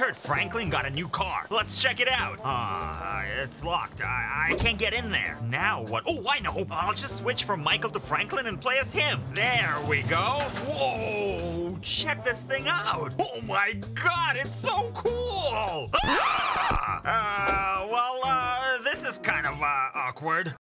heard Franklin got a new car. Let's check it out. Ah, it's locked. I, I can't get in there. Now what? Oh, I know. I'll just switch from Michael to Franklin and play as him. There we go. Whoa, check this thing out. Oh my god, it's so cool. Ah! Uh, well, uh, this is kind of, uh, awkward.